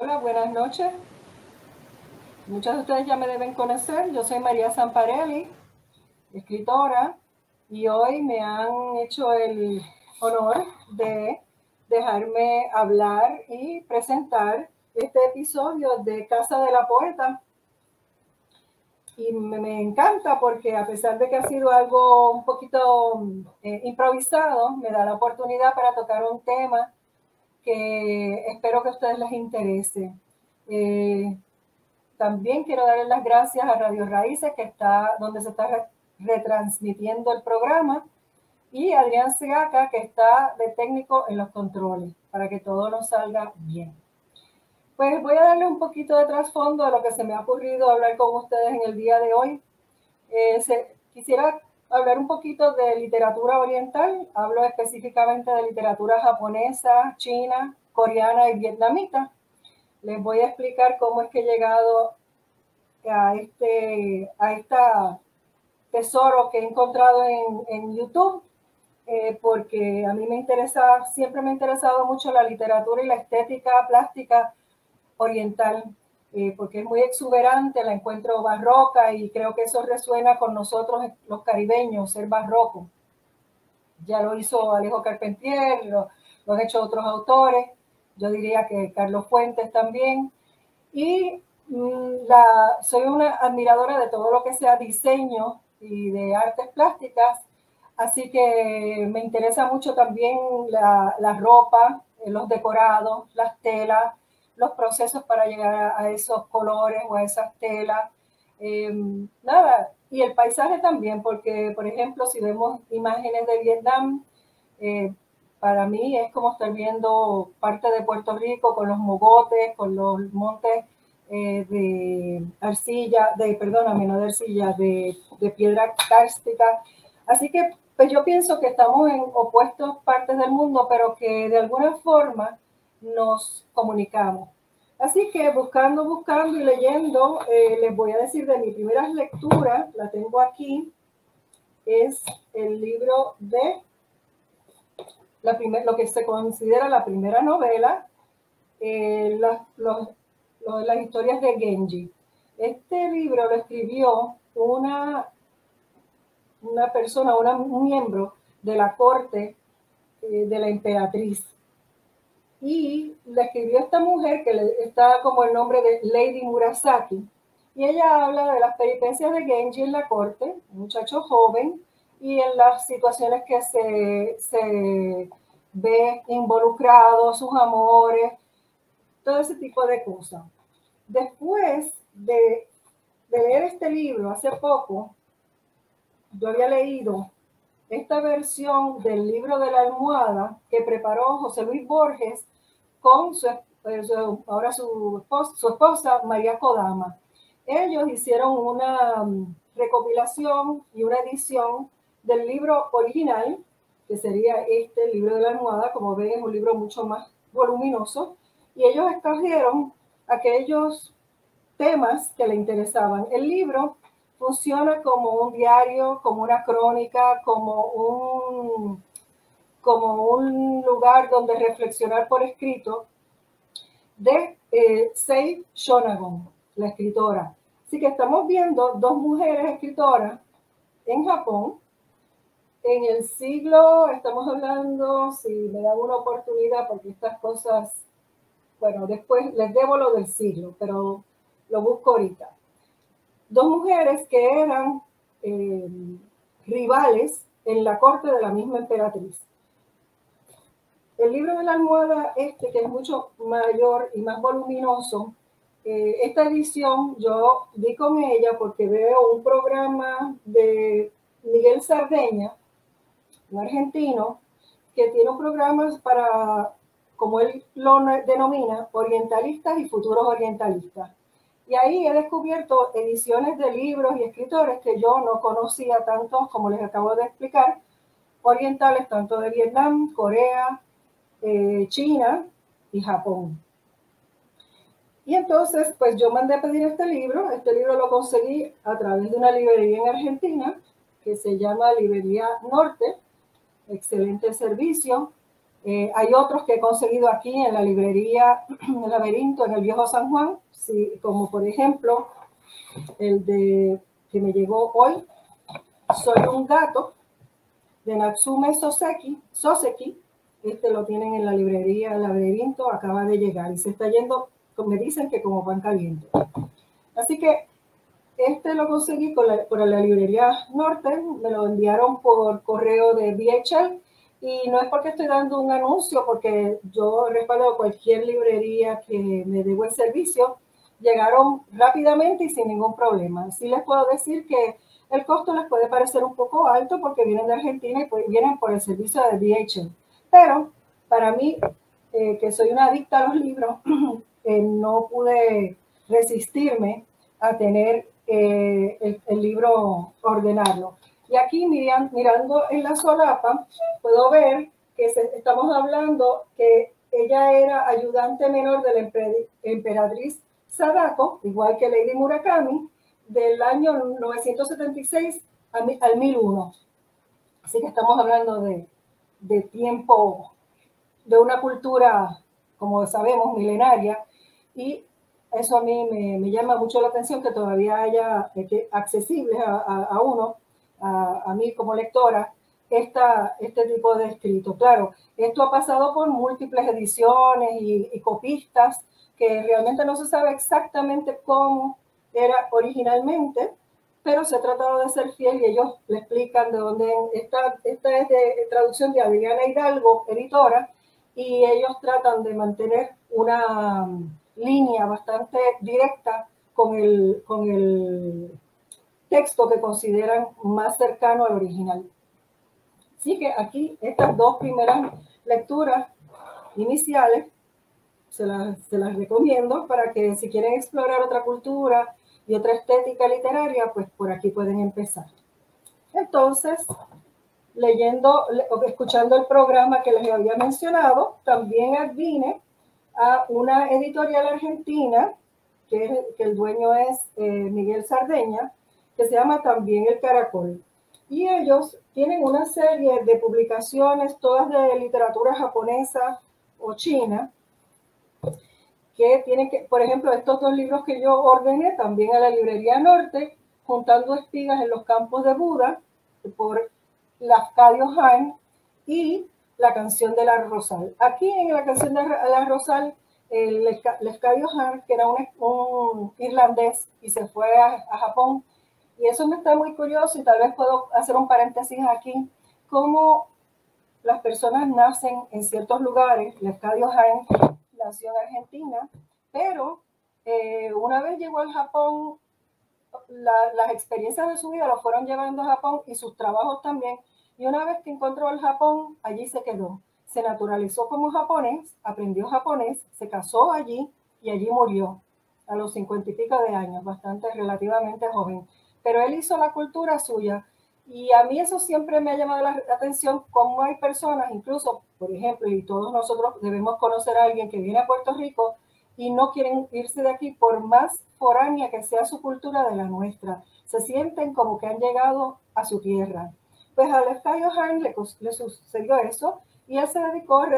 Hola, buenas noches. Muchos de ustedes ya me deben conocer. Yo soy María Zamparelli, escritora, y hoy me han hecho el honor de dejarme hablar y presentar este episodio de Casa de la Poeta. Y me, encanta porque a pesar de que ha sido algo un poquito eh, improvisado, me da la oportunidad para tocar un tema que espero que a ustedes les interese. Eh, también quiero darles las gracias a Radio Raíces, que está donde se está retransmitiendo el programa, y Adrián Segaca, que está de técnico en los controles, para que todo nos salga bien. Pues voy a darle un poquito de trasfondo a lo que se me ha ocurrido hablar con ustedes en el día de hoy. Eh, quisiera hablar un poquito de literatura oriental, hablo específicamente de literatura japonesa, china, coreana y vietnamita. Les voy a explicar cómo es que he llegado a este a esta tesoro que he encontrado en, en YouTube, eh, porque a mí me interesa, siempre me ha interesado mucho la literatura y la estética plástica oriental. Eh, porque es muy exuberante, la encuentro barroca y creo que eso resuena con nosotros los caribeños, ser barroco. Ya lo hizo Alejo Carpentier, lo, han hecho otros autores, yo diría que Carlos Fuentes también. Y mm, la, soy una admiradora de todo lo que sea diseño y de artes plásticas, así que me interesa mucho también la, la ropa, eh, los decorados, las telas, los procesos para llegar a, esos colores o a esas telas. Em, nada, y el paisaje también, porque por ejemplo, si vemos imágenes de Vietnam, eh, para mí es como estar viendo parte de Puerto Rico con los mogotes, con los montes eh, de arcilla, de, perdóname, no de arcilla, de, de piedra cárstica. Así que pues yo pienso que estamos en opuestos partes del mundo, pero que de alguna forma nos comunicamos. Así que buscando, buscando y leyendo, eh, les voy a decir de mi primera lectura, la tengo aquí, es el libro de la primer, lo que se considera la primera novela, eh, las historias de Genji. Este libro lo escribió una, una persona, un miembro de la corte eh, de la emperatriz y le escribió esta mujer que está como el nombre de Lady Murasaki. Y ella habla de las peripecias de Genji en la corte, muchacho joven, y en las situaciones que se, se ve involucrado, sus amores, todo ese tipo de cosas. Después de, de leer este libro hace poco, yo había leído esta versión del libro de la almohada que preparó José Luis Borges con eh, su, ahora su esposa, su esposa, María Kodama. Ellos hicieron una mm, recopilación y una edición del libro original, que sería este, el libro de la almohada, como ven es un libro mucho más voluminoso, y ellos escogieron aquellos temas que le interesaban. El libro funciona como un diario, como una crónica, como un como un lugar donde reflexionar por escrito de eh, Sei Shonagon, la escritora. Así que estamos viendo dos mujeres escritoras en Japón. En el siglo, estamos hablando, si me da una oportunidad, porque estas cosas, bueno, después les debo lo del siglo, pero lo busco ahorita. Dos mujeres que eran eh, rivales en la corte de la misma emperatriz. El libro de la almohada, este, que es mucho mayor y más voluminoso, eh, esta edición yo di con ella porque veo un programa de Miguel Sardeña, un argentino, que tiene un programa para, como él lo denomina, orientalistas y futuros orientalistas. Y ahí he descubierto ediciones de libros y escritores que yo no conocía tanto, como les acabo de explicar, orientales tanto de Vietnam, Corea, eh, China y Japón. Y entonces, pues yo mandé a pedir este libro. Este libro lo conseguí a través de una librería en Argentina que se llama Librería Norte. Excelente servicio. Eh, hay otros que he conseguido aquí en la librería El Laberinto, en el Viejo San Juan, como por ejemplo el de que me llegó hoy, Soy un gato, de Natsume Soseki, Soseki. Este lo tienen en la librería Laberinto, acaba de llegar y se está yendo, me dicen que como pan caliente. Así que este lo conseguí por la librería Norte, me lo enviaron por correo de DHL y no es porque estoy dando un anuncio, porque yo respaldo cualquier librería que me dé buen servicio. Llegaron rápidamente y sin ningún problema. Sí les puedo decir que el costo les puede parecer un poco alto porque vienen de Argentina y pues vienen por el servicio de DHL. Pero para mí, eh, que soy una adicta a los libros, eh, no pude resistirme a tener eh, el, libro, ordenarlo. Y aquí mirando en la solapa, puedo ver que estamos hablando que ella era ayudante menor de la emperatriz Sadako, igual que Lady Murakami, del año 976 al 1001. Así que estamos hablando de, de tiempo, de una cultura, como sabemos, milenaria, y eso a mí me, llama mucho la atención que todavía haya que, accesibles a, a uno a, mí como lectora esta, este tipo de escrito. Claro, esto ha pasado por múltiples ediciones y, copistas que realmente no se sabe exactamente cómo era originalmente, pero se ha tratado de ser fiel y ellos le explican de dónde está. Esta es de traducción de Adriana Hidalgo, editora, y ellos tratan de mantener una línea bastante directa con el, con el texto que consideran más cercano al original. Así que aquí estas dos primeras lecturas iniciales se las, se las recomiendo para que si quieren explorar otra cultura y otra estética literaria, pues por aquí pueden empezar. Entonces, leyendo o escuchando el programa que les había mencionado, también vine a una editorial argentina, que, que el dueño es eh, Miguel Sardeña, que se llama también El Caracol. Y ellos tienen una serie de publicaciones, todas de literatura japonesa o china, que tienen que, por ejemplo, estos dos libros que yo ordené también a la Librería Norte, Juntando Espigas en los Campos de Buda, por Lafcadio Han, y La Canción de la Rosal. Aquí en la Canción de la Rosal, el Lafcadio Han, que era un, irlandés y se fue a Japón, y eso me está muy curioso y tal vez puedo hacer un paréntesis aquí, cómo las personas nacen en ciertos lugares. El Estadio Jaén nació en Argentina, pero eh, una vez llegó al Japón, las experiencias de su vida lo fueron llevando a Japón y sus trabajos también. Y una vez que encontró el Japón, allí se quedó. Se naturalizó como japonés, aprendió japonés, se casó allí y allí murió a los cincuenta y pico de años, bastante relativamente joven pero él hizo la cultura suya. Y a mí eso siempre me ha llamado la atención, cómo hay personas, incluso, por ejemplo, y todos nosotros debemos conocer a alguien que viene a Puerto Rico y no quieren irse de aquí por más foránea que sea su cultura de la nuestra. Se sienten como que han llegado a su tierra. Pues a Lefkayo Han le, le sucedió eso y él se dedicó a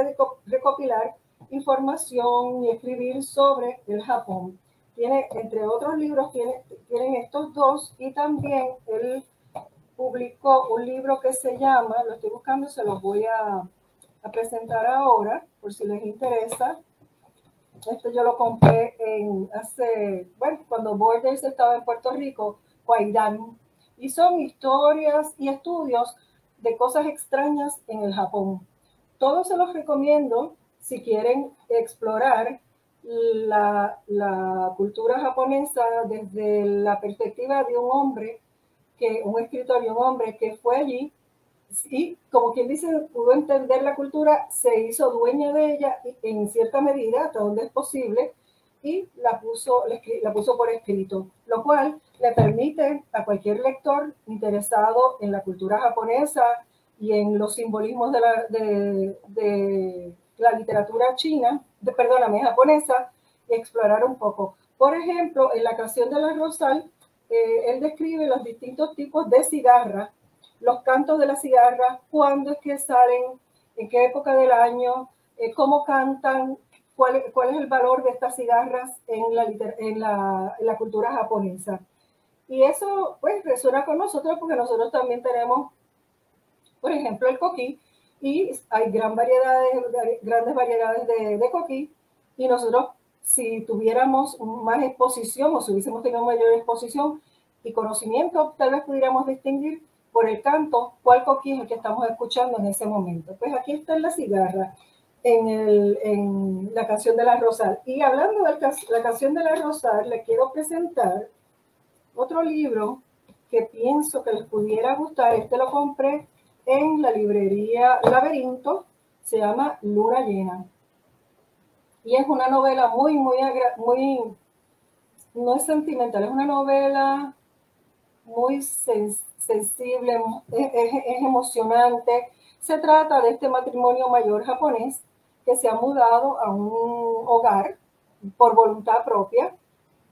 recopilar información y escribir sobre el Japón tiene, entre otros libros, tiene, tienen estos dos y también él publicó un libro que se llama, lo estoy buscando, se los voy a, a presentar ahora, por si les interesa. Esto yo lo compré en hace, bueno, cuando Borders estaba en Puerto Rico, Guaidán. Y son historias y estudios de cosas extrañas en el Japón. Todos se los recomiendo si quieren explorar la, la, cultura japonesa desde la perspectiva de un hombre, que, un escritor y un hombre que fue allí y, como quien dice, pudo entender la cultura, se hizo dueña de ella en cierta medida, hasta donde es posible, y la puso, la puso por escrito, lo cual le permite a cualquier lector interesado en la cultura japonesa y en los simbolismos de la, de la literatura china, de, perdóname, japonesa, explorar un poco. Por ejemplo, en la canción de la Rosal, eh, él describe los distintos tipos de cigarra, los cantos de la cigarra, cuándo es que salen en qué época del año, eh, cómo cantan, cuál, es el valor de estas cigarras en la cultura japonesa. Y eso pues resuena con nosotros porque nosotros también tenemos, por ejemplo, el coquí y hay gran variedades, grandes variedades de, de coquí y nosotros si tuviéramos más exposición o si hubiésemos tenido mayor exposición y conocimiento, tal vez pudiéramos distinguir por el canto cuál coquí es el que estamos escuchando en ese momento. Pues aquí está la cigarra, en la canción de la Rosal. Y hablando de la canción de la Rosal, le quiero presentar otro libro que pienso que les pudiera gustar. Este lo compré en la librería Laberinto, se llama Luna Llena. Y es una novela muy, muy, muy, no es sentimental, es una novela muy sensible, es, emocionante. Se trata de este matrimonio mayor japonés que se ha mudado a un hogar por voluntad propia,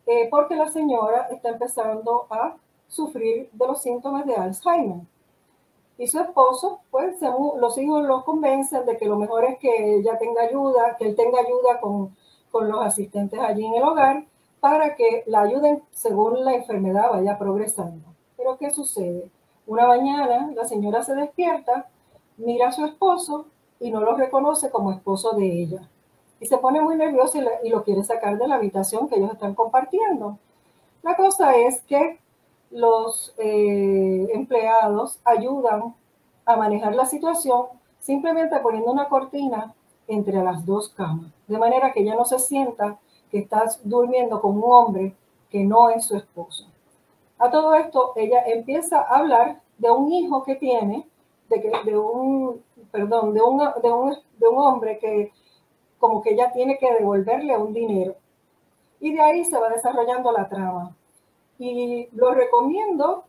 eh, porque la señora está empezando a sufrir de los síntomas de Alzheimer. Y su esposo, pues los hijos lo convencen de que lo mejor es que ella tenga ayuda, que él tenga ayuda con, con los asistentes allí en el hogar para que la ayuden según la enfermedad vaya progresando. Pero ¿qué sucede? Una mañana la señora se despierta, mira a su esposo y no lo reconoce como esposo de ella. Y se pone muy nervioso y, lo quiere sacar de la habitación que ellos están compartiendo. La cosa es que los eh, empleados ayudan a manejar la situación simplemente poniendo una cortina entre las dos camas, de manera que ella no se sienta que está durmiendo con un hombre que no es su esposo. A todo esto, ella empieza a hablar de un hijo que tiene, de, que, un, perdón, de un, de, un, de un hombre que como que ella tiene que devolverle un dinero. Y de ahí se va desarrollando la trama y lo recomiendo.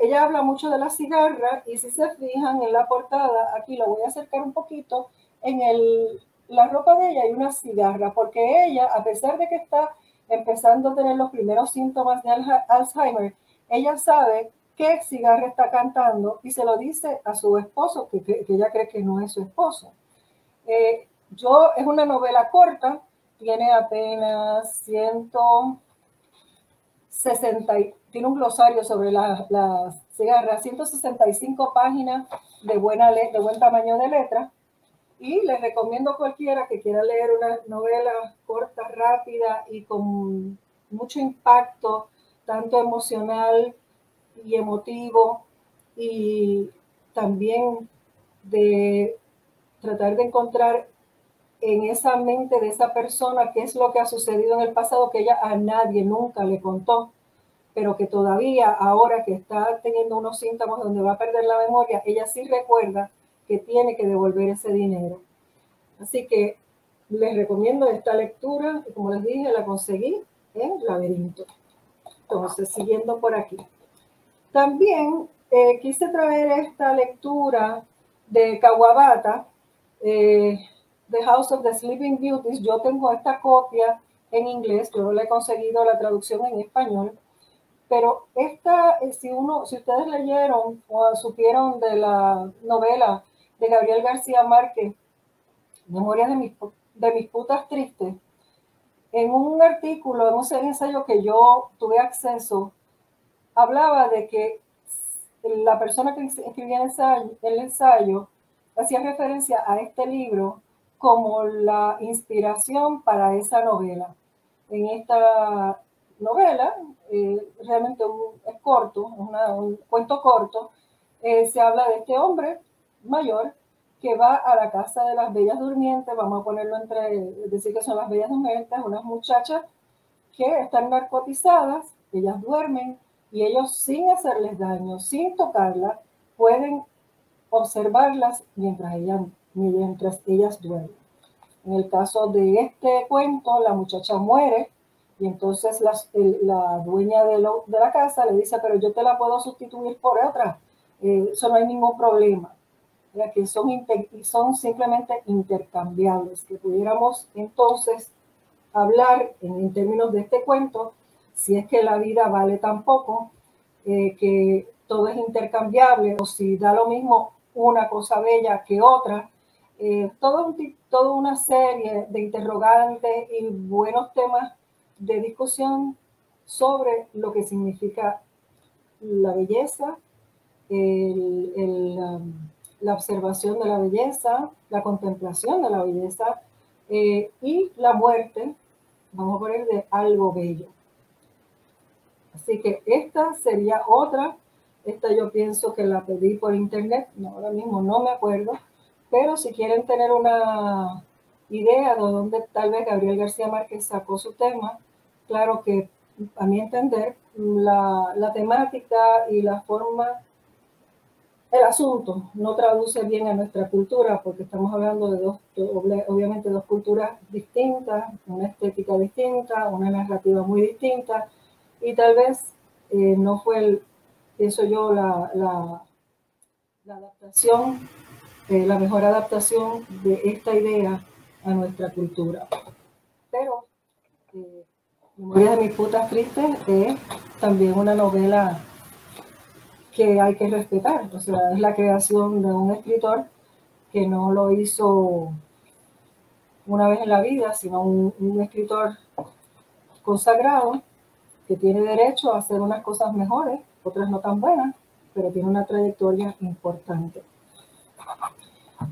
ella habla mucho de la cigarra y si se fijan en la portada, aquí lo voy a acercar un poquito, en el, la ropa de ella hay una cigarra, porque ella, a pesar de que está empezando a tener los primeros síntomas de Alzheimer, ella sabe qué cigarra está cantando y se lo dice a su esposo, que, que, ella cree que no es su esposo. Eh, yo, es una novela corta, tiene apenas ciento 60, tiene un glosario sobre las la cigarras, 165 páginas de, buena de buen tamaño de letra. Y les recomiendo a cualquiera que quiera leer una novela corta, rápida y con mucho impacto, tanto emocional y emotivo, y también de tratar de encontrar en esa mente de esa persona qué es lo que ha sucedido en el pasado que ella a nadie nunca le contó, pero que todavía ahora que está teniendo unos síntomas donde va a perder la memoria, ella sí recuerda que tiene que devolver ese dinero. Así que les recomiendo esta lectura y como les dije, la conseguí en Laberinto. Entonces, siguiendo por aquí. También eh, quise traer esta lectura de Kawabata, eh, The House of the Sleeping Beauties. Yo tengo esta copia en inglés, yo le he conseguido la traducción en español, pero esta, eh, si uno, si ustedes leyeron o supieron de la novela de Gabriel García Márquez, Memorias de mis, de mis putas tristes, en un artículo, en un ensayo que yo tuve acceso, hablaba de que la persona que escribía el ensayo, el ensayo hacía referencia a este libro como la inspiración para esa novela. En esta novela, eh, realmente es corto, un cuento corto, eh, se habla de este hombre mayor que va a la casa de las bellas durmientes, vamos a ponerlo entre, decir que son las bellas durmientes, unas muchachas que están narcotizadas, ellas duermen y ellos sin hacerles daño, sin tocarlas, pueden observarlas mientras ellas mientras ellas duermen. En el caso de este cuento, la muchacha muere y entonces la, dueña de, la casa le dice, pero yo te la puedo sustituir por otra, eh, eso no hay ningún problema. Ya que son, son simplemente intercambiables, que pudiéramos entonces hablar en, términos de este cuento, si es que la vida vale tan poco, eh, que todo es intercambiable, o si da lo mismo una cosa bella que otra, eh, todo toda una serie de interrogantes y buenos temas de discusión sobre lo que significa la belleza, um, la observación de la belleza, la contemplación de la belleza eh, y la muerte, vamos a poner de algo bello. Así que esta sería otra. Esta yo pienso que la pedí por internet, ahora mismo no me acuerdo, pero si quieren tener una idea de dónde tal vez Gabriel García Márquez sacó su tema, claro que a mi entender la, la temática y la forma, el asunto no traduce bien a nuestra cultura porque estamos hablando de dos, obviamente dos culturas distintas, una estética distinta, una narrativa muy distinta y tal vez eh, no fue, el, pienso yo, la, la, adaptación, la mejor adaptación de esta idea a nuestra cultura. Pero eh, Memoria de mis putas tristes es también una novela que hay que respetar. O sea, es la creación de un escritor que no lo hizo una vez en la vida, sino un escritor consagrado que tiene derecho a hacer unas cosas mejores, otras no tan buenas, pero tiene una trayectoria importante.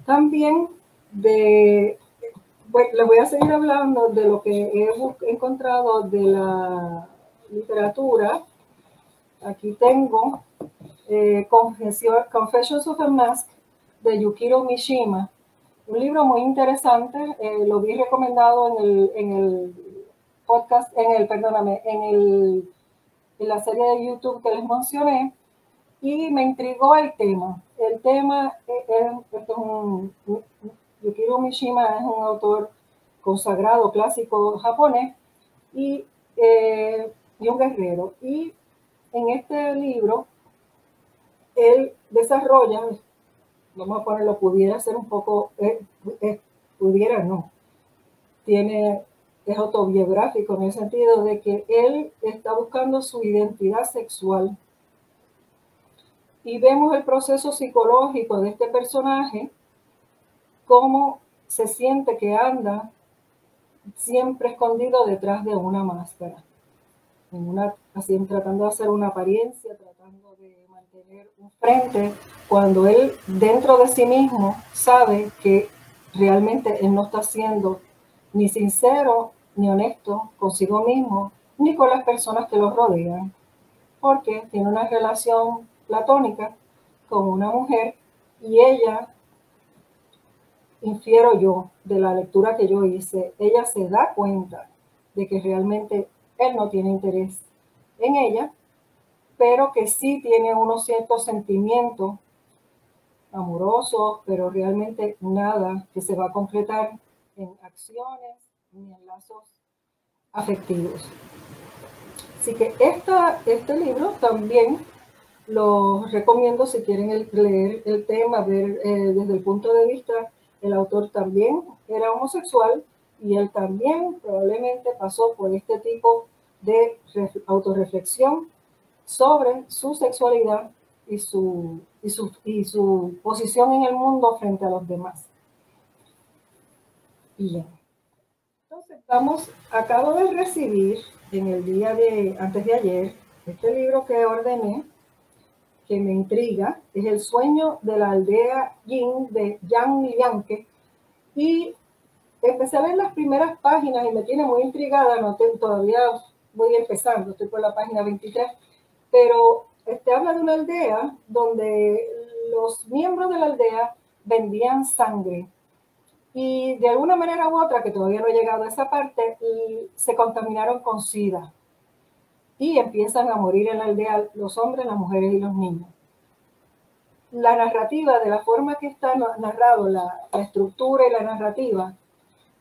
También de, les voy a seguir hablando de lo que he encontrado de la literatura. Aquí tengo eh, Confessions of a Mask de Yukiro Mishima, un libro muy interesante, eh, lo vi recomendado en el, en el podcast, en el, perdóname, en, el, en la serie de YouTube que les mencioné y me intrigó el tema. El tema es, es un, Yukiro Mishima es un autor consagrado clásico japonés y, eh, y un guerrero. Y en este libro, él desarrolla, vamos a ponerlo, pudiera ser un poco, eh, eh, pudiera no, tiene es autobiográfico en el sentido de que él está buscando su identidad sexual. Y vemos el proceso psicológico de este personaje, cómo se siente que anda siempre escondido detrás de una máscara, en una, así tratando de hacer una apariencia, tratando de mantener un frente, cuando él dentro de sí mismo sabe que realmente él no está siendo ni sincero ni honesto consigo mismo, ni con las personas que lo rodean, porque tiene una relación platónica con una mujer y ella, infiero yo de la lectura que yo hice, ella se da cuenta de que realmente él no tiene interés en ella, pero que sí tiene unos ciertos sentimientos amorosos, pero realmente nada que se va a concretar en acciones ni en lazos afectivos. Así que esta, este libro también lo recomiendo si quieren leer el tema, ver eh, desde el punto de vista, el autor también era homosexual y él también probablemente pasó por este tipo de autorreflexión sobre su sexualidad y su, y su, y su posición en el mundo frente a los demás. Bien. Entonces, vamos, acabo de recibir en el día de, antes de ayer, este libro que ordené, que me intriga, es El sueño de la aldea Yin de Yang Millanque. Y empecé a ver las primeras páginas y me tiene muy intrigada, no tengo, todavía voy empezando, estoy por la página 23, pero este habla de una aldea donde los miembros de la aldea vendían sangre. Y de alguna manera u otra, que todavía no he llegado a esa parte, se contaminaron con SIDA y empiezan a morir en la aldea los hombres, las mujeres y los niños. La narrativa, de la forma que está narrado, la, estructura y la narrativa,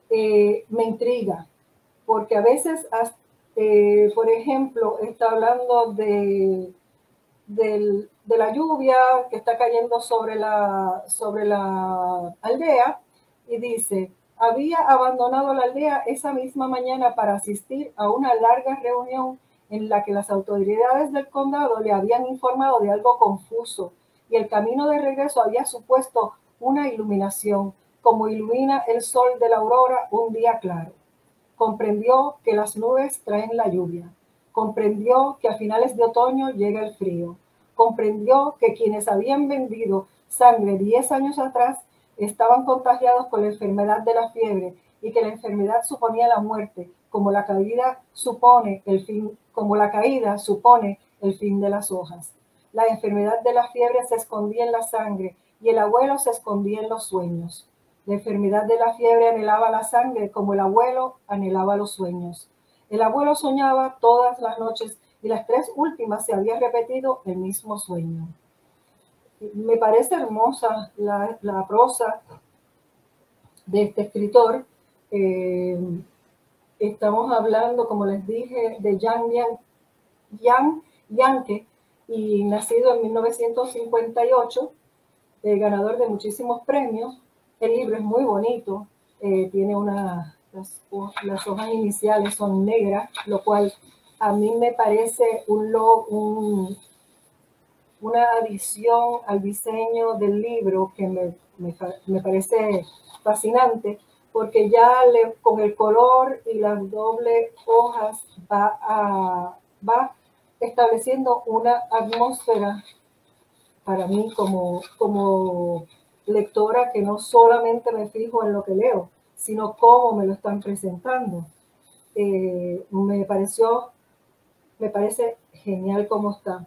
eh, me intriga, porque a veces, eh, por ejemplo, está hablando de, de, la lluvia que está cayendo sobre la, sobre la aldea y dice, había abandonado la aldea esa misma mañana para asistir a una larga reunión en la que las autoridades del condado le habían informado de algo confuso y el camino de regreso había supuesto una iluminación. como ilumina el sol de la aurora un día claro. Comprendió que las nubes traen la lluvia. Comprendió que a finales de otoño llega el frío. Comprendió que quienes habían vendido sangre 10 años atrás estaban contagiados con la enfermedad de la fiebre y que la enfermedad suponía la muerte, como la caída supone el fin, como la caída supone el fin de las hojas. La enfermedad de la fiebre se escondía en la sangre y el abuelo se escondía en los sueños. La enfermedad de la fiebre anhelaba la sangre como el abuelo anhelaba los sueños. El abuelo soñaba todas las noches y las tres últimas se había repetido el mismo sueño. Me parece hermosa la, prosa de este escritor. Eh, estamos hablando, como les dije, de Yang Yang Yankee, y nacido en 1958, eh, ganador de muchísimos premios. El libro es muy bonito, eh, tiene una, las, hojas iniciales son negras, lo cual a mí me parece un, un, una adición al diseño del libro que me, me, parece fascinante, porque ya con el color y las dobles hojas va, a, va estableciendo una atmósfera para mí como, como lectora que no solamente me fijo en lo que leo, sino cómo me lo están presentando. Eh, me pareció, me parece genial cómo está.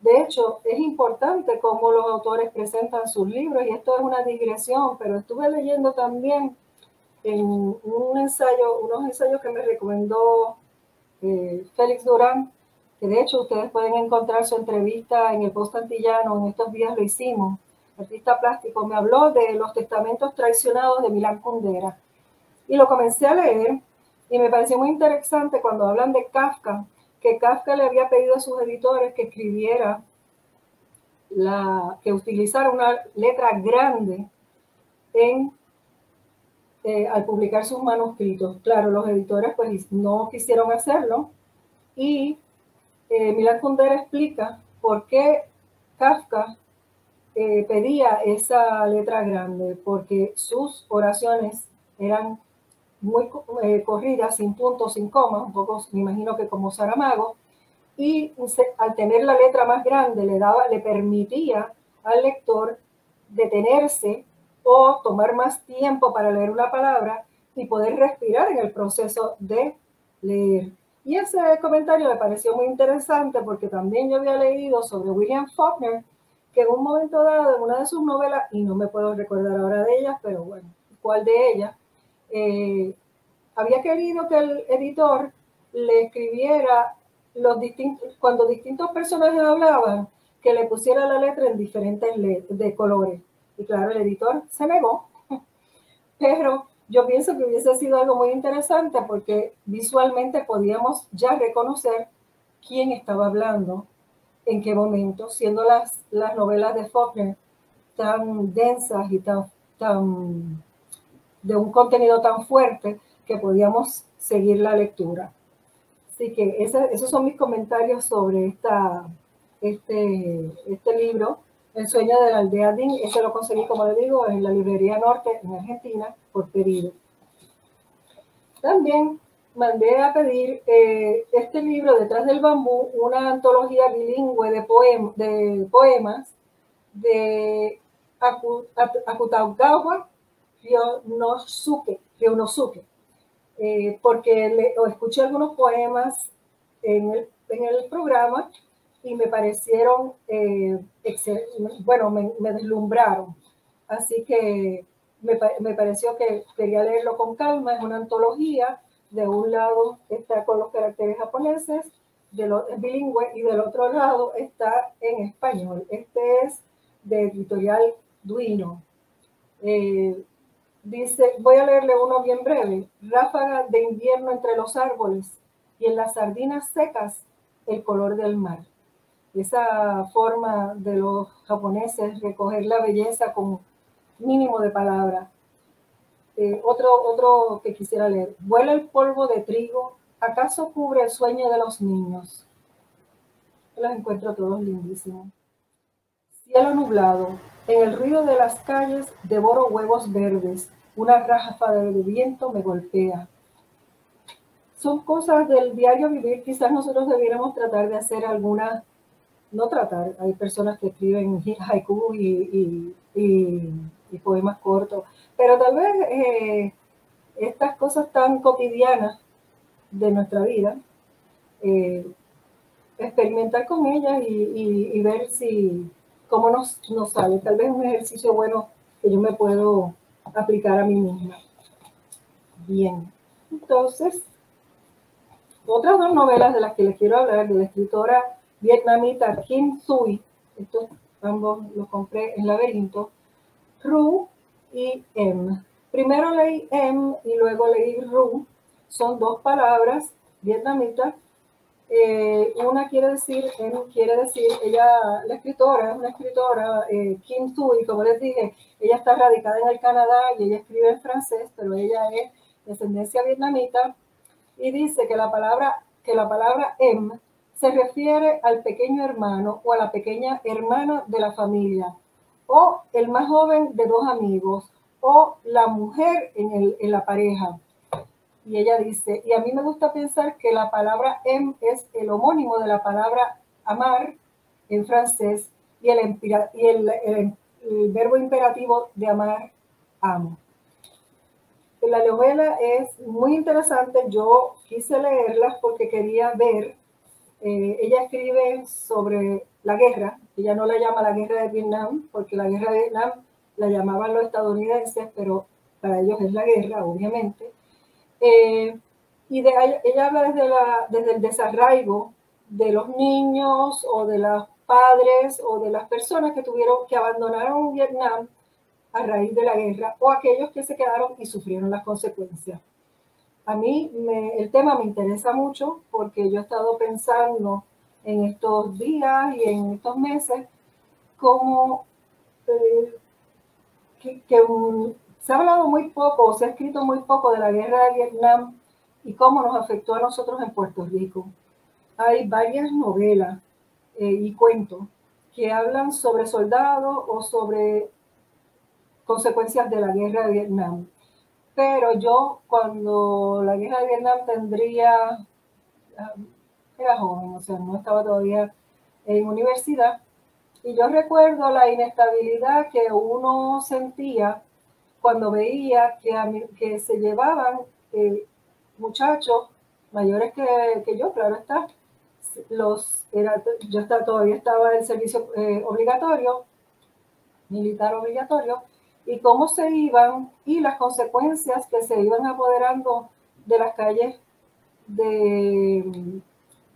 De hecho, es importante cómo los autores presentan sus libros y esto es una digresión, pero estuve leyendo también en un ensayo, unos ensayos que me recomendó eh, Félix Durán, que de hecho ustedes pueden encontrar su entrevista en el Post Antillano, en estos días lo hicimos, artista plástico, me habló de los testamentos traicionados de Milán Kundera. Y lo comencé a leer y me pareció muy interesante cuando hablan de Kafka, que Kafka le había pedido a sus editores que escribiera, la, que utilizara una letra grande en, al publicar sus manuscritos. Claro, los editores pues no quisieron hacerlo y eh, Milán Kundera explica por qué Kafka eh, pedía esa letra grande, porque sus oraciones eran muy eh, corridas, sin puntos, sin comas, un poco me imagino que como Saramago, y al tener la letra más grande le, daba, le permitía al lector detenerse o tomar más tiempo para leer una palabra y poder respirar en el proceso de leer. Y ese comentario me pareció muy interesante porque también yo había leído sobre William Faulkner, que en un momento dado, en una de sus novelas, y no me puedo recordar ahora de ellas, pero bueno, cuál de ellas, eh, había querido que el editor le escribiera los distintos, cuando distintos personajes hablaban, que le pusiera la letra en diferentes de colores. Y claro, el editor se negó, pero yo pienso que hubiese sido algo muy interesante porque visualmente podíamos ya reconocer quién estaba hablando, en qué momento, siendo las, las novelas de Faulkner tan densas y tan, tan de un contenido tan fuerte que podíamos seguir la lectura. Así que esos son mis comentarios sobre esta, este, este libro. El sueño de la aldea Din, ese lo conseguí, como le digo, en la librería Norte, en Argentina, por pedido. También mandé a pedir eh, este libro, Detrás del Bambú, una antología bilingüe de, de poemas de Akutagawa Ryonosuke, Ryonosuke eh, porque le, escuché algunos poemas en el, en el programa y me parecieron, eh, bueno, me, deslumbraron. Así que me, me, pareció que quería leerlo con calma. Es una antología. De un lado está con los caracteres japoneses, de es bilingüe, y del otro lado está en español. Este es de editorial Duino. Eh, dice, voy a leerle uno bien breve. Ráfaga de invierno entre los árboles y en las sardinas secas el color del mar esa forma de los japoneses recoger la belleza con mínimo de palabras. Eh, otro, otro que quisiera leer. Vuela el polvo de trigo, ¿acaso cubre el sueño de los niños? Los encuentro todos lindísimos. Cielo nublado, En el ruido de las calles devoro huevos verdes. Una ráfaga de viento me golpea. Son cosas del diario vivir. Quizás nosotros debiéramos tratar de hacer alguna, no tratar, hay personas que escriben haiku y, poemas cortos, pero tal vez eh, estas cosas tan cotidianas de nuestra vida, eh, experimentar con ellas y, ver si cómo nos, nos sale. Tal vez un ejercicio bueno que yo me puedo aplicar a mí misma. Bien, entonces, otras dos novelas de las que les quiero hablar, de la escritora vietnamita Kim Sui, estos ambos los compré en Laberinto, Ru y M. Primero leí M y luego leí Ru, son dos palabras vietnamitas eh, una quiere decir, quiere decir, ella, la escritora, es una escritora, eh, Kim Thuy, como les dije, ella está radicada en el Canadá y ella escribe en francés, pero ella es de descendencia vietnamita, y dice que la palabra, que la palabra M se refiere al pequeño hermano o a la pequeña hermana de la familia, o el más joven de dos amigos, o la mujer en, el, en la pareja y ella dice, y a mí me gusta pensar que la palabra em es el homónimo de la palabra amar en francés y el, y el, verbo imperativo de amar, amo. La novela es muy interesante, yo quise leerla porque quería ver, eh, ella escribe sobre la guerra, ella no la llama la guerra de Vietnam, porque la guerra de Vietnam la llamaban los estadounidenses, pero para ellos es la guerra, obviamente eh, y de, ella habla desde, el desarraigo de los niños o de los padres o de las personas que tuvieron que abandonaron Vietnam a raíz de la guerra o aquellos que se quedaron y sufrieron las consecuencias. A mí el tema me interesa mucho porque yo he estado pensando en estos días y en estos meses cómo eh, que, se ha hablado muy poco, se ha escrito muy poco de la guerra de Vietnam y cómo nos afectó a nosotros en Puerto Rico. Hay varias novelas eh, y cuentos que hablan sobre soldados o sobre consecuencias de la guerra de Vietnam. Pero yo cuando la guerra de Vietnam tendría, era joven, o sea, no estaba todavía en universidad, y yo recuerdo la inestabilidad que uno sentía cuando veía que, que se llevaban eh, muchachos mayores que, yo, claro está, los, era, yo estaba, todavía estaba en servicio eh, obligatorio, militar obligatorio, y cómo se iban y las consecuencias que se iban apoderando de las calles de,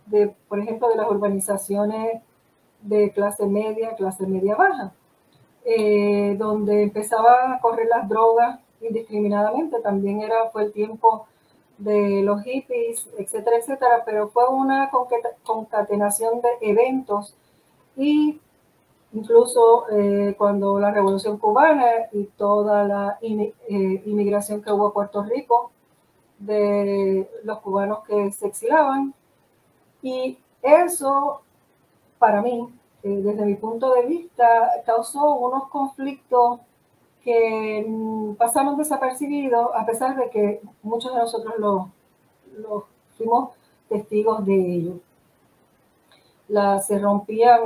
de, por ejemplo, de las urbanizaciones de clase media, clase media baja. Eh, donde empezaba a correr las drogas indiscriminadamente. También era, fue el tiempo de los hippies, etcétera, etcétera, pero fue una concatenación de eventos y incluso eh, cuando la revolución cubana y toda la eh, inmigración que hubo a Puerto Rico de los cubanos que se exilaban. Y eso, para mí, eh, desde mi punto de vista, causó unos conflictos que mm, pasaron desapercibidos, a pesar de que muchos de nosotros los lo fuimos testigos de se rompían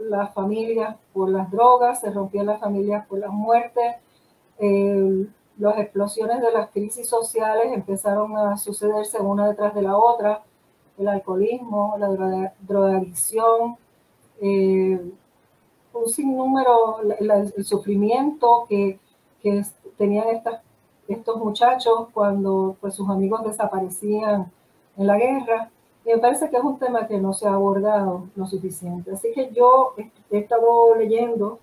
las familias por las drogas, se rompían las familias por las muertes, eh, las explosiones de las crisis sociales empezaron a sucederse una detrás de la otra, el alcoholismo, la drogadicción, eh, un sinnúmero, el sufrimiento que, que tenían estos muchachos cuando pues, sus amigos desaparecían en la guerra. Me parece que es un tema que no se ha abordado lo suficiente. Así que yo he, estado leyendo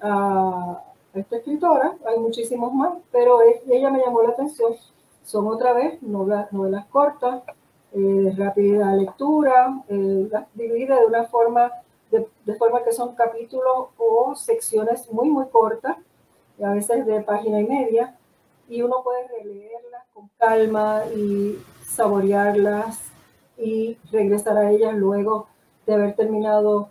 a, esta escritora, hay muchísimos más, pero ella me llamó la atención. Son otra vez novelas, novelas cortas, eh, rápida lectura, eh, de una forma de, forma que son capítulos o secciones muy, muy cortas, a veces de página y media, y uno puede releerlas con calma y saborearlas y regresar a ellas luego de haber terminado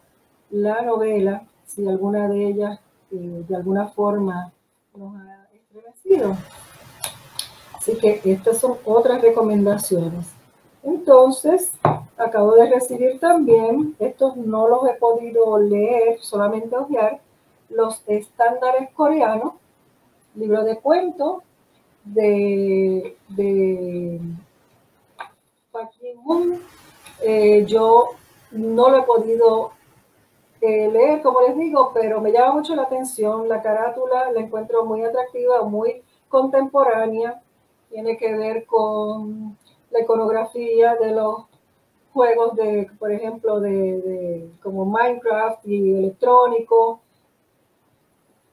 la novela, si alguna de ellas de alguna forma nos ha estremecido. Así que estas son otras recomendaciones. Entonces, acabo de recibir también, estos no los he podido leer, solamente ojear, los estándares coreanos, libro de cuentos de, de Eh, yo no lo he podido eh, leer, como les digo, pero me llama mucho la atención. La carátula la encuentro muy atractiva, muy contemporánea. Tiene que ver con la iconografía de los juegos de, por ejemplo, de, como Minecraft y electrónico.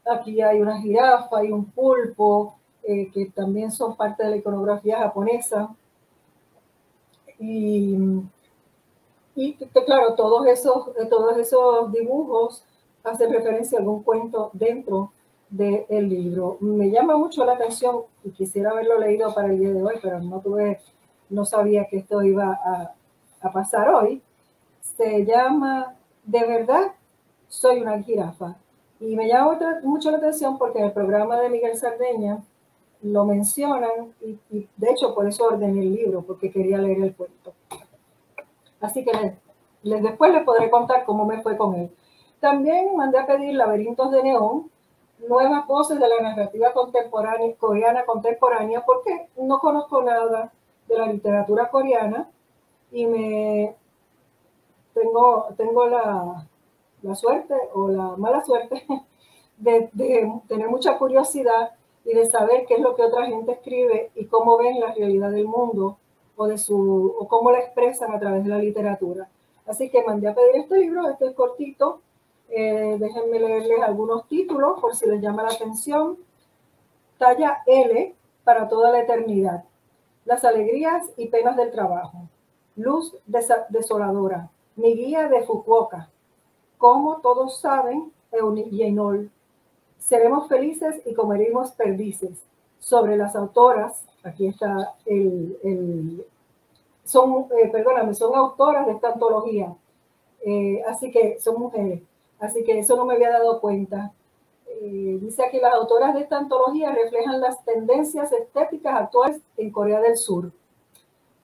Aquí hay una jirafa, hay un pulpo, eh, que también son parte de la iconografía japonesa. Y, y claro, todos esos, todos esos dibujos hacen referencia a algún cuento dentro del libro. Me llama mucho la atención y quisiera haberlo leído para el día de hoy, pero no tuve, no sabía que esto iba a, a pasar hoy. Se llama De verdad, soy una jirafa. Y me llama mucho la atención porque en el programa de Miguel Sardeña lo mencionan y, de hecho por eso ordené el libro, porque quería leer el cuento. Así que les, después les podré contar cómo me fue con él. También mandé a pedir Laberintos de Neón, nuevas voces de la narrativa contemporánea, coreana contemporánea, porque no conozco nada de la literatura coreana y me tengo, tengo la, la suerte o la mala suerte de, de tener mucha curiosidad y de saber qué es lo que otra gente escribe y cómo ven la realidad del mundo o, de su, o cómo la expresan a través de la literatura. Así que mandé a pedir este libro, este es cortito. Eh, déjenme leerles algunos títulos por si les llama la atención. Talla L para toda la eternidad. Las alegrías y penas del trabajo. Luz desoladora. Mi guía de Fukuoka. Como todos saben, Eunol seremos felices y comeremos perdices. Sobre las autoras, aquí está el, son, eh, perdóname, son autoras de esta antología, eh, así que son mujeres, así que eso no me había dado cuenta. Eh, dice aquí, las autoras de esta antología reflejan las tendencias estéticas actuales en Corea del Sur.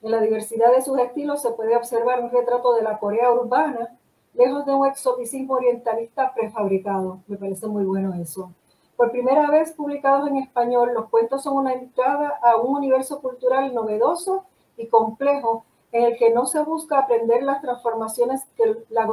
En la diversidad de sus estilos se puede observar un retrato de la Corea urbana lejos de un exoticismo orientalista prefabricado. Me parece muy bueno eso. Por primera vez publicados en español, los cuentos son una entrada a un universo cultural novedoso y complejo en el que no se busca aprender las transformaciones que la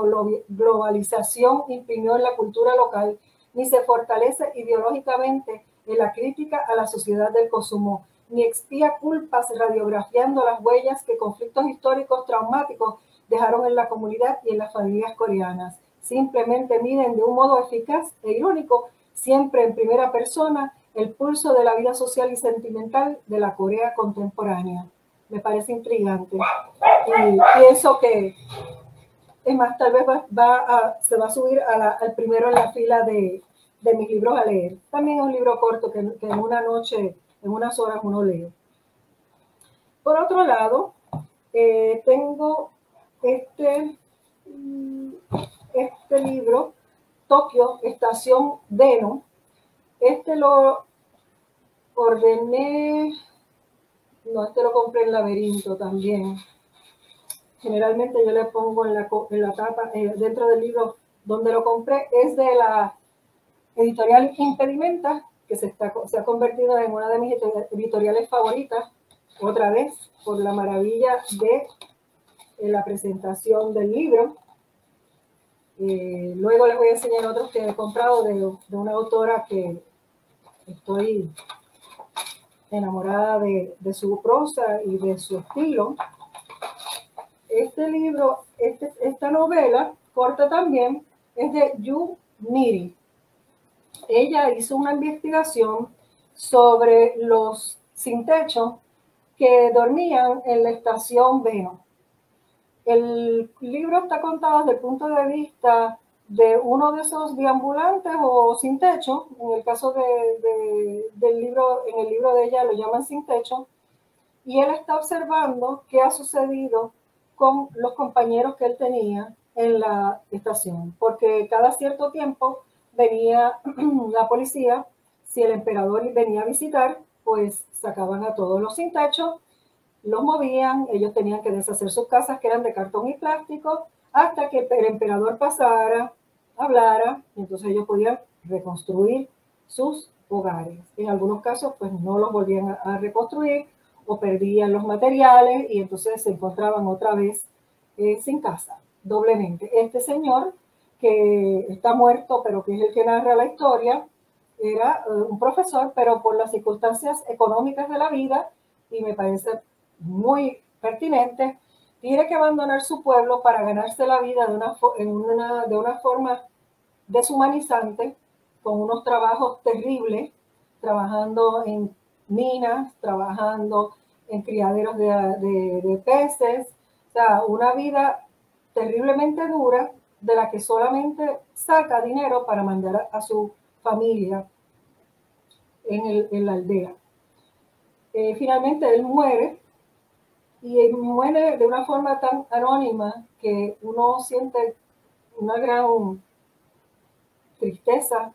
globalización imprimió en la cultura local, ni se fortalece ideológicamente en la crítica a la sociedad del consumo, ni expía culpas radiografiando las huellas que conflictos históricos traumáticos dejaron en la comunidad y en las familias coreanas. Simplemente miden de un modo eficaz e irónico, siempre en primera persona, el pulso de la vida social y sentimental de la Corea contemporánea. Me parece intrigante. Y pienso que, es más, tal vez va, se va a subir al primero en la fila de, de, mis libros a leer. También es un libro corto que, que en una noche, en unas horas uno lee. Por otro lado, eh, tengo este, mm, este libro, Tokio, Estación Deno. Este lo ordené, no, este lo compré en Laberinto también. Generalmente yo le pongo en la, en la tapa, eh, dentro del libro donde lo compré, es de la editorial Impedimenta, que se, está, se ha convertido en una de mis editoriales favoritas, otra vez, por la maravilla de en la presentación del libro. Eh, luego les voy a enseñar otros que he comprado de, de una autora que estoy enamorada de, de, su prosa y de su estilo. Este libro, este, esta novela, corta también, es de Yu Miri. Ella hizo una investigación sobre los sin techo que dormían en la estación Veno. El libro está contado desde el punto de vista de uno de esos deambulantes o sin techo, en el caso de, del libro, en el libro de ella lo llaman sin techo, y él está observando qué ha sucedido con los compañeros que él tenía en la estación, porque cada cierto tiempo venía la policía, si el emperador venía a visitar, pues sacaban a todos los sin techo, los movían, ellos tenían que deshacer sus casas que eran de cartón y plástico, hasta que el emperador pasara, hablara, y entonces ellos podían reconstruir sus hogares. En algunos casos, pues no los volvían a, reconstruir o perdían los materiales y entonces se encontraban otra vez eh, sin casa, doblemente. Este señor, que está muerto, pero que es el que narra la historia, era eh, un profesor, pero por las circunstancias económicas de la vida, y me parece muy pertinente, tiene que abandonar su pueblo para ganarse la vida de una, en una, de una forma deshumanizante, con unos trabajos terribles, trabajando en minas, trabajando en criaderos de, de, peces, o sea, una vida terriblemente dura de la que solamente saca dinero para mandar a, su familia en, el, la aldea. Eh, finalmente él muere y muere de una forma tan anónima que uno siente una gran tristeza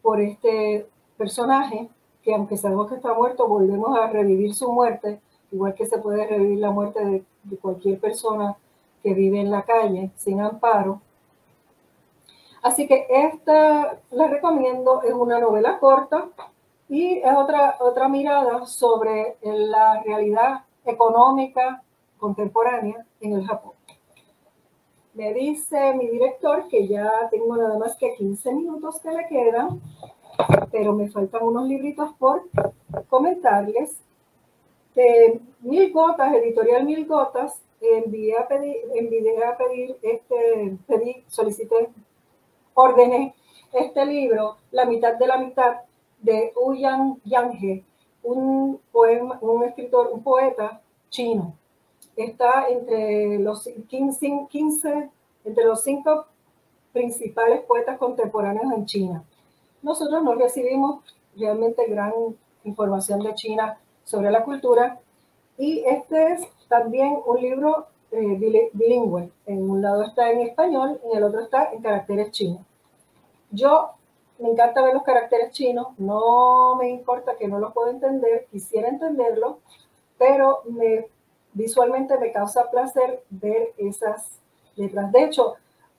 por este personaje, que aunque sabemos que está muerto, volvemos a revivir su muerte, igual que se puede revivir la muerte de, cualquier persona que vive en la calle sin amparo. Así que esta la recomiendo, es una novela corta y es otra, otra mirada sobre la realidad económica contemporánea en el Japón. Me dice mi director que ya tengo nada más que 15 minutos que le quedan, pero me faltan unos libritos por comentarles. Mil Gotas, editorial Mil Gotas, envié a pedir, envié a pedir este, pedí, solicité, ordené este libro, La mitad de la mitad, de Yang Yanghe, un poema, un escritor, un poeta chino está entre los 15, 15, entre los cinco principales poetas contemporáneos en China. Nosotros no recibimos realmente gran información de China sobre la cultura y este es también un libro eh, bilingüe. En un lado está en español, en el otro está en caracteres chinos. Yo me encanta ver los caracteres chinos, no me importa que no los pueda entender, quisiera entenderlo, pero me visualmente me causa placer ver esas letras. De hecho,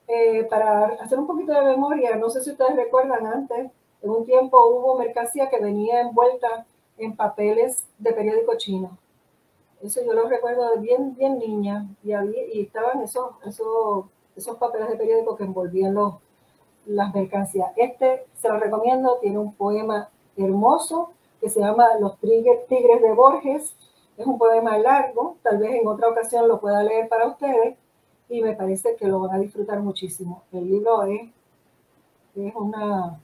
eh, para hacer un poquito de memoria, no sé si ustedes recuerdan antes, en un tiempo hubo mercancía que venía envuelta en papeles de periódico chino. Eso yo lo recuerdo bien, bien niña y, había, y estaban esos, esos, esos papeles de periódico que envolvían los, las mercancías. Este se lo recomiendo, tiene un poema hermoso que se llama Los Tigres de Borges es un poema largo, tal vez en otra ocasión lo pueda leer para ustedes y me parece que lo van a disfrutar muchísimo. El libro es, es, una,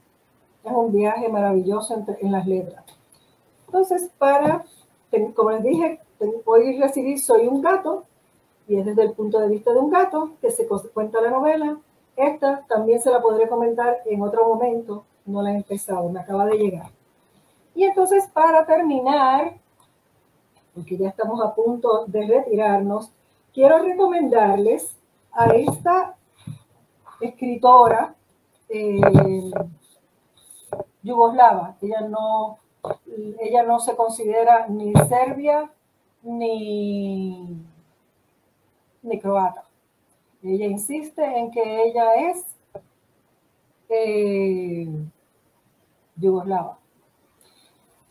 es un viaje maravilloso en las letras. Entonces, para, como les dije, hoy recibí Soy un gato, y es desde el punto de vista de un gato que se cuenta la novela. Esta también se la podré comentar en otro momento, no la he empezado, me acaba de llegar. Y entonces, para terminar, porque ya estamos a punto de retirarnos, quiero recomendarles a esta escritora eh, yugoslava. Ella no, ella no se considera ni serbia ni, ni croata. Ella insiste en que ella es eh, yugoslava.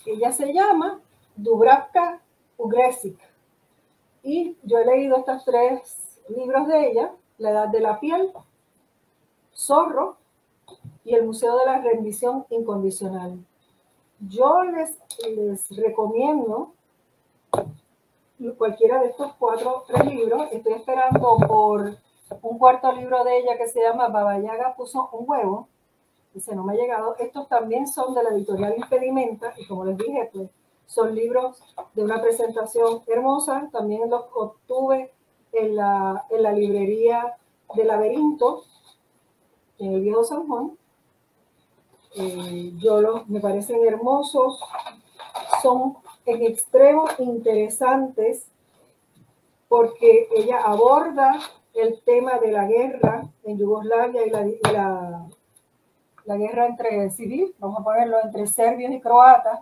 Ella se llama Dubravka Ugresic. Y yo he leído estos tres libros de ella, La Edad de la Piel, Zorro y El Museo de la Rendición Incondicional. Yo les, les recomiendo cualquiera de estos cuatro tres libros. Estoy esperando por un cuarto libro de ella que se llama Babayaga puso un huevo. Dice, no me ha llegado. Estos también son de la editorial Impedimenta y como les dije, pues son libros de una presentación hermosa. También los obtuve en la, en la librería de Laberinto, en el Viejo San Juan. Eh, yo los, me parecen hermosos, son en extremo interesantes porque ella aborda el tema de la guerra en Yugoslavia y la, la guerra entre civil, vamos a ponerlo entre serbios y croatas,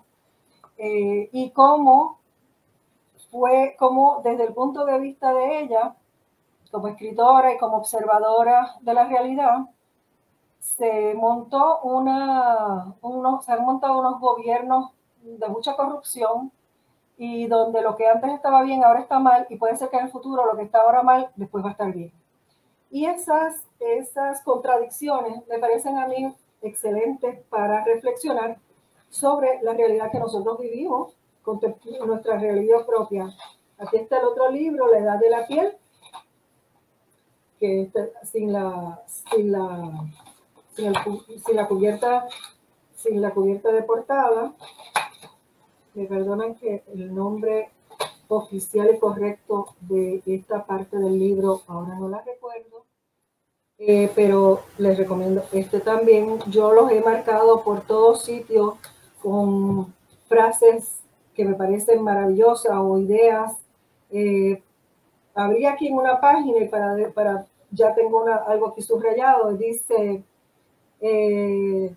eh, y cómo fue, como desde el punto de vista de ella, como escritora y como observadora de la realidad, se montó una, unos, se han montado unos gobiernos de mucha corrupción y donde lo que antes estaba bien ahora está mal y puede ser que en el futuro lo que está ahora mal después va a estar bien. Y esas, esas contradicciones me parecen a mí excelentes para reflexionar sobre la realidad que nosotros vivimos, con nuestra realidad propia. Aquí está el otro libro, La Edad de la Piel, que sin la, sin la, sin, la cubierta, sin la cubierta de portada. Me perdonan que el nombre oficial y correcto de esta parte del libro ahora no la recuerdo, eh, pero les recomiendo este también. Yo los he marcado por todos sitios con frases que me parecen maravillosas o ideas. Eh, abrí aquí en una página y para, para ya tengo una, algo aquí subrayado, dice, eh,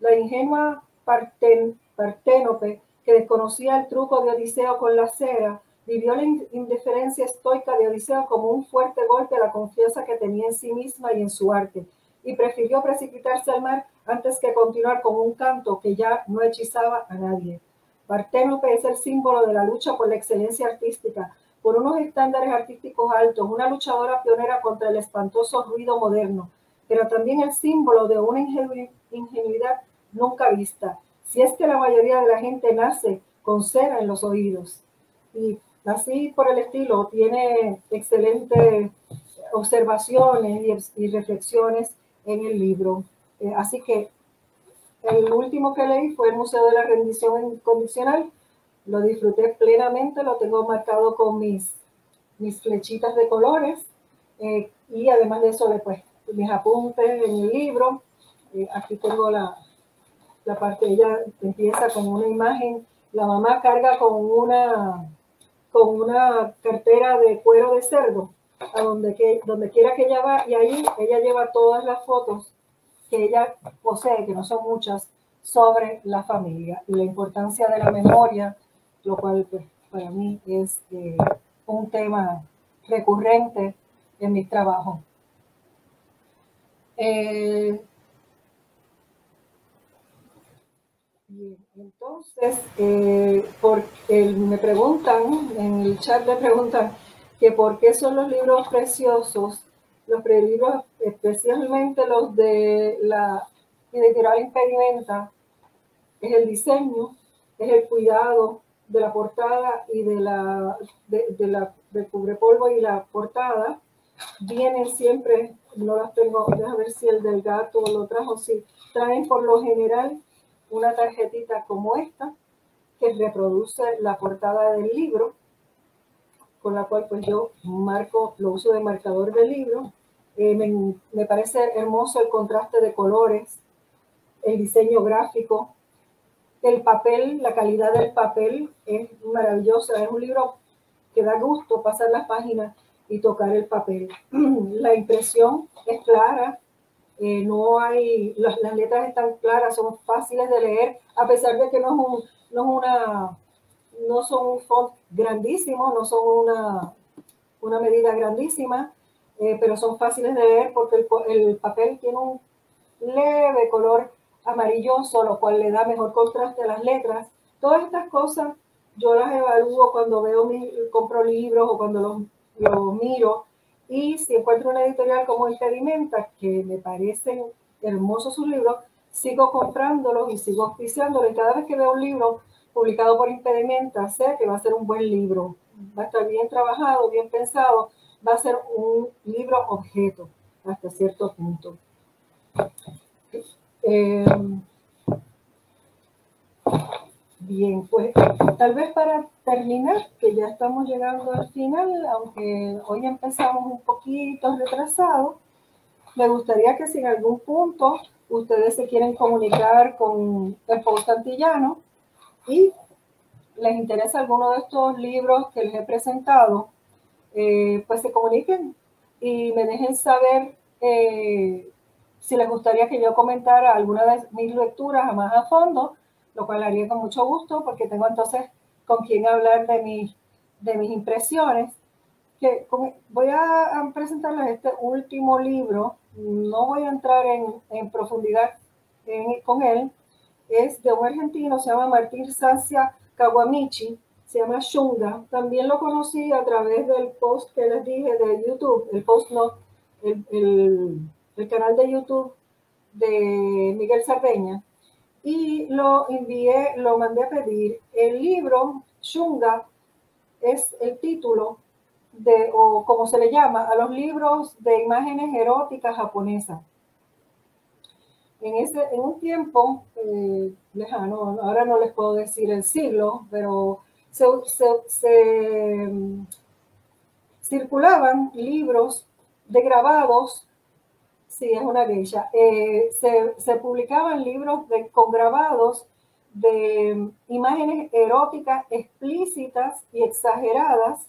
la ingenua Parténope, que desconocía el truco de Odiseo con la cera, vivió la indiferencia estoica de Odiseo como un fuerte golpe a la confianza que tenía en sí misma y en su arte, y prefirió precipitarse al mar antes que continuar con un canto que ya no hechizaba a nadie. Parténope es el símbolo de la lucha por la excelencia artística, por unos estándares artísticos altos, una luchadora pionera contra el espantoso ruido moderno, pero también el símbolo de una ingenuidad nunca vista, si es que la mayoría de la gente nace con cera en los oídos. Y así por el estilo, tiene excelentes observaciones y, reflexiones en el libro. Eh, así que el último que leí fue el Museo de la Rendición Incondicional, lo disfruté plenamente, lo tengo marcado con mis, mis flechitas de colores eh, y además de eso, pues, mis apuntes en el libro. Eh, aquí tengo la, la parte, ella empieza con una imagen, la mamá carga con una, con una cartera de cuero de cerdo, a donde, que, donde quiera que ella va, y ahí ella lleva todas las fotos que ella posee, que no son muchas, sobre la familia y la importancia de la memoria, lo cual pues, para mí es eh, un tema recurrente en mi trabajo. Eh, entonces, eh, me preguntan, en el chat me preguntan que por qué son los libros preciosos, los libros, especialmente los de la editorial Impedimenta, es el diseño, es el cuidado, de la portada y de la, de, la del cubrepolvo y la portada. Vienen siempre, no las tengo, déjame ver si el del gato lo trajo, sí, traen por lo general una tarjetita como esta que reproduce la portada del libro, con la cual pues yo marco, lo uso de marcador del libro. Eh, me, me parece hermoso el contraste de colores, el diseño gráfico, el papel, la calidad del papel es maravillosa. Es un libro que da gusto pasar las páginas y tocar el papel. La impresión es clara, eh, no hay, las, letras están claras, son fáciles de leer, a pesar de que no, es un, no, es una, no son un font grandísimo, no son una, una medida grandísima, eh, pero son fáciles de leer porque el, el papel tiene un leve color amarilloso, lo cual le da mejor contraste a las letras. Todas estas cosas yo las evalúo cuando veo mi, compro libros o cuando los, los miro. Y si encuentro una editorial como Impedimenta, que me parecen hermosos sus libros, sigo comprándolos y sigo auspiciándolos. Y cada vez que veo un libro publicado por Impedimenta, sé que va a ser un buen libro. Va a estar bien trabajado, bien pensado. Va a ser un libro objeto hasta cierto punto. Eh, bien, pues tal vez para terminar, que ya estamos llegando al final, aunque hoy empezamos un poquito retrasado, me gustaría que si en algún punto ustedes se quieren comunicar con el post antillano y les interesa alguno de estos libros que les he presentado, eh, pues se comuniquen y me dejen saber eh, si les gustaría que yo comentara alguna de mis lecturas más a fondo, lo cual haría con mucho gusto porque tengo entonces con quien hablar de, mis de mis impresiones. Que voy a, presentarles este último libro, no voy a entrar en, en profundidad con él, es de un argentino, se llama Martín Sancia Kawamichi, se llama Shunga. También lo conocí a través del post que les dije de YouTube, el post no, el, el, el canal de YouTube de Miguel Sardeña. Y lo envié, lo mandé a pedir. El libro Shunga es el título de, o como se le llama, a los libros de imágenes eróticas japonesas en, ese, en un tiempo eh, lejano, ahora no les puedo decir el siglo, pero se, mm, circulaban libros de grabados, sí, es una geisha, eh, se, publicaban libros de, con grabados de imágenes eróticas explícitas y exageradas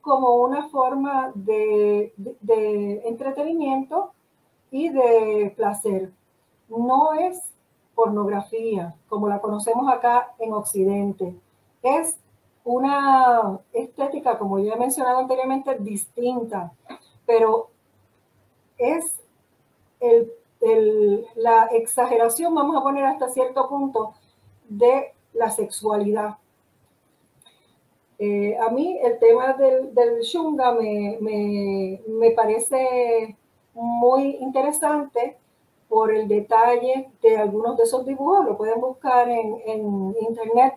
como una forma de entretenimiento y de placer no es pornografía como la conocemos acá en Occidente. Es una estética, como ya he mencionado anteriormente, distinta, pero es la exageración, vamos a poner hasta cierto punto, de la sexualidad. Eh, a mí el tema del, del shunga me, me parece muy interesante por el detalle de algunos de esos dibujos. Lo pueden buscar en, internet,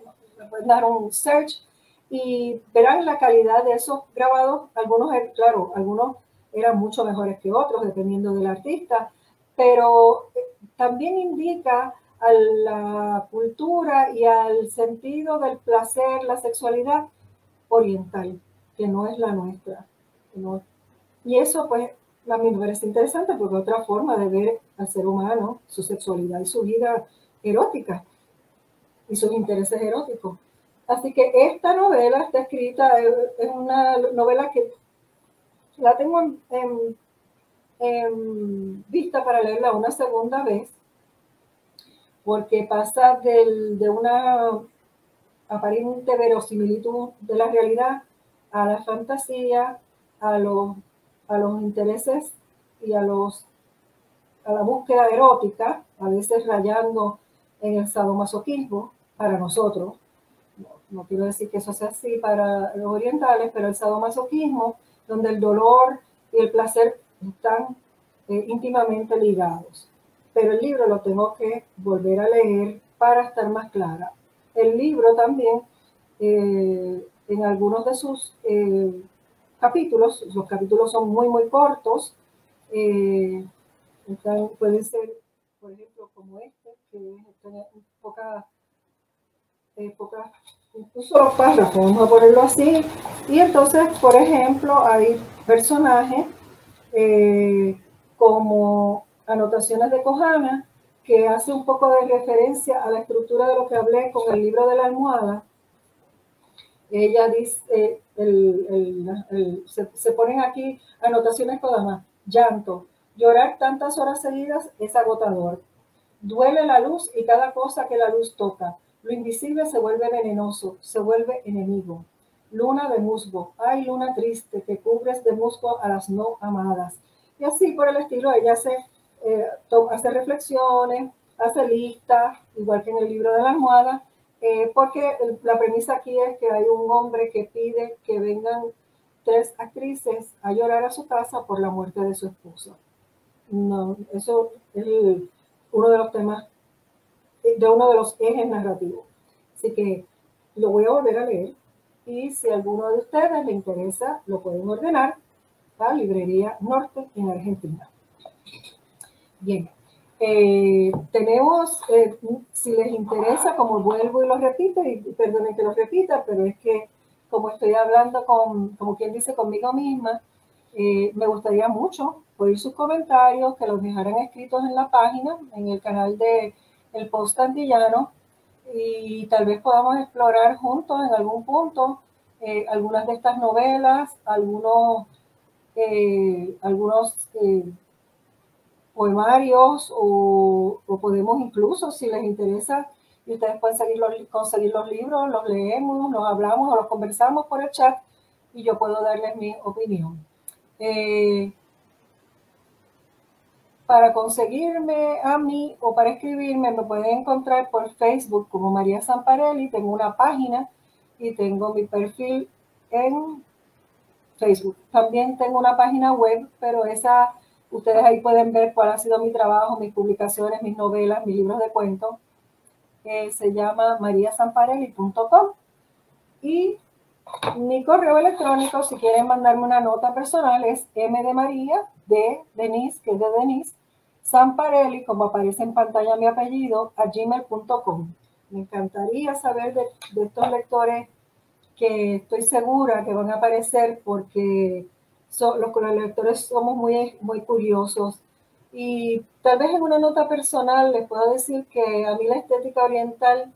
pueden dar un search y verán la calidad de esos grabados. Algunos, eh, claro, algunos eran mucho mejores que otros, dependiendo del artista, pero eh, también indica a la cultura y al sentido del placer, la sexualidad oriental, que no es la nuestra. Y eso pues a mí me parece interesante porque otra forma de ver al ser humano, su sexualidad y su vida erótica y sus intereses eróticos. Así que esta novela está escrita, es una novela que la tengo en, vista para leerla una segunda vez, porque pasa de una aparente verosimilitud de la realidad a la fantasía, a los a los intereses y a, los, a la búsqueda erótica, a veces rayando en el sadomasoquismo para nosotros. No, quiero decir que eso sea así para los orientales, pero el sadomasoquismo, donde el dolor y el placer están eh, íntimamente ligados. Pero el libro lo tengo que volver a leer para estar más clara. El libro también, eh, en algunos de sus eh, capítulos. Los capítulos son muy, muy cortos. Pueden ser, por ejemplo, como este, que tiene poca, incluso los párrafos, vamos a ponerlo así. Y entonces, por ejemplo, hay personajes eh, como anotaciones de Cojana, que hace un poco de referencia a la estructura de lo que hablé con el libro de la almohada. Ella dice, se, ponen aquí anotaciones todas más. Llanto. Llorar tantas horas seguidas es agotador. Duele la luz y cada cosa que la luz toca. Lo invisible se vuelve venenoso, se vuelve enemigo. Luna de musgo. Ay, luna triste, que cubres de musgo a las no amadas. Y así por el estilo, ella hace, eh, hace reflexiones, hace listas, igual que en el libro de la almohada, eh, porque la premisa aquí es que hay un hombre que pide que vengan tres actrices a llorar a su casa por la muerte de su esposa. No, eso es uno de los temas, de uno de los ejes narrativos. Así que lo voy a volver a leer y si alguno de ustedes le interesa, lo pueden ordenar a Librería Norte en Argentina. Bien, eh, tenemos, eh, si les interesa, como vuelvo y lo repito, y perdonen que lo repita, pero es que como estoy hablando con, como quien dice, conmigo misma, eh, me gustaría mucho oír sus comentarios, que los dejaran escritos en la página, en el canal de El Post Antillano, y tal vez podamos explorar juntos en algún punto algunas de estas novelas, algunos, algunos poemarios o, podemos incluso, si les interesa, y ustedes pueden conseguir los libros, los leemos, los hablamos o los conversamos por el chat y yo puedo darles mi opinión. Eh, para conseguirme a mí o para escribirme me pueden encontrar por Facebook como María Zamparelli, tengo una página y tengo mi perfil en Facebook. También tengo una página web, pero esa ustedes ahí pueden ver cuál ha sido mi trabajo, mis publicaciones, mis novelas, mis libros de cuentos. se llama mariazamparelli.com y mi correo electrónico, si quieren mandarme una nota personal, es m de de Denise, que es de Denise, Samparelli, como aparece en pantalla mi apellido, a gmail.com. Me encantaría saber de, estos lectores que estoy segura que van a aparecer porque los, lectores somos muy, muy curiosos. Y tal vez en una nota personal les puedo decir que a mí la estética oriental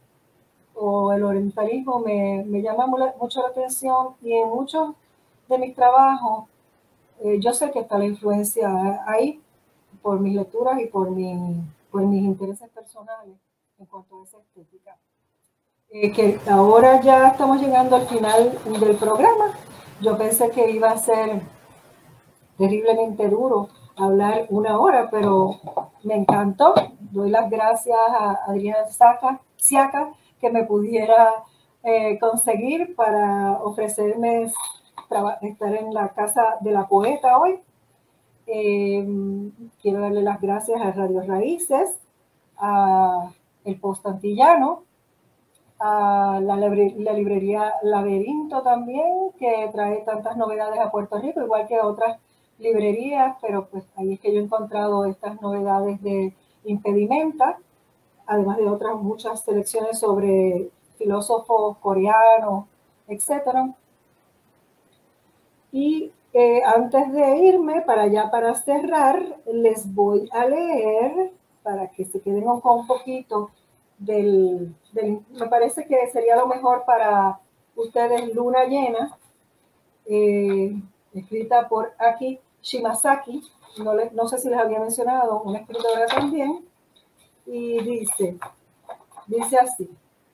o el orientalismo me, llama mucho la atención y en muchos de mis trabajos eh, yo sé que está la influencia ahí por mis lecturas y por, mi, por mis intereses personales en cuanto a esa estética. Eh, que ahora ya estamos llegando al final del programa. Yo pensé que iba a ser terriblemente duro hablar una hora, pero me encantó. Doy las gracias a Adriana Siaca que me pudiera eh, conseguir para ofrecerme estar en la casa de la poeta hoy. Eh, quiero darle las gracias a Radio Raíces, a El Postantillano, a la, librería Laberinto también, que trae tantas novedades a Puerto Rico, igual que otras librerías, pero pues ahí es que yo he encontrado estas novedades de impedimenta además de otras muchas selecciones sobre filósofos coreanos, etc. Y antes de irme, para ya para cerrar, les voy a leer, para que se queden con un poquito del, me parece que sería lo mejor para ustedes, Luna Llena, eh, escrita por Aki Shimasaki, no, no sé si les había mencionado, una escritora también, y dice, dice así,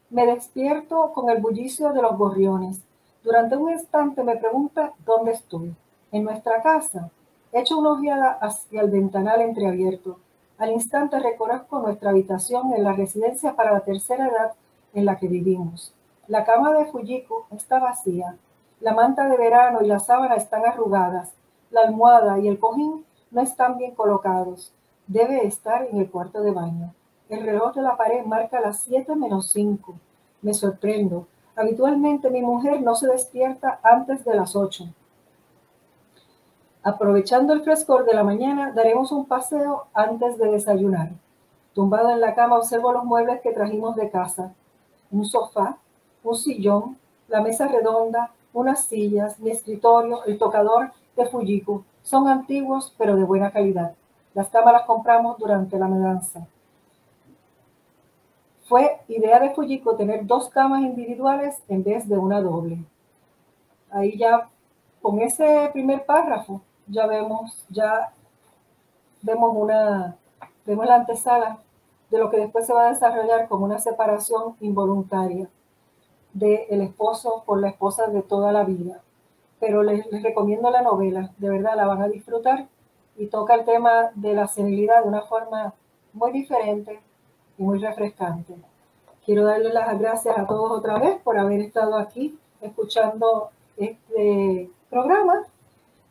me despierto con el bullicio de los gorriones. Durante un instante me pregunta dónde estoy. En nuestra casa. Echo una ojeada hacia el ventanal entreabierto. Al instante reconozco nuestra habitación en la residencia para la tercera edad en la que vivimos. La cama de Fujiko está vacía. La manta de verano y la sábana están arrugadas. La almohada y el cojín no están bien colocados. Debe estar en el cuarto de baño. El reloj de la pared marca las 7 menos 5. Me sorprendo. Habitualmente mi mujer no se despierta antes de las 8. Aprovechando el frescor de la mañana, daremos un paseo antes de desayunar. Tumbado en la cama observo los muebles que trajimos de casa. Un sofá, un sillón, la mesa redonda, unas sillas, mi escritorio, el tocador de Fujiko. Son antiguos pero de buena calidad. Las cámaras compramos durante la mudanza. Fue idea de Fujiko tener dos camas individuales en vez de una doble. Ahí ya, con ese primer párrafo, ya vemos, ya vemos una, vemos la antesala de lo que después se va a desarrollar como una separación involuntaria del esposo por la esposa de toda la vida. Pero les, les, recomiendo la novela, de verdad la van a disfrutar y toca el tema de la senilidad de una forma muy diferente, y muy refrescante. Quiero darle las gracias a todos otra vez por haber estado aquí escuchando este programa,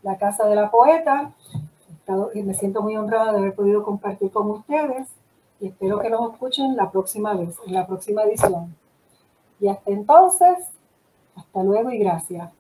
La Casa de la Poeta. Me siento muy honrada de haber podido compartir con ustedes y espero que nos escuchen la próxima vez, en la próxima edición. Y hasta entonces, hasta luego y gracias.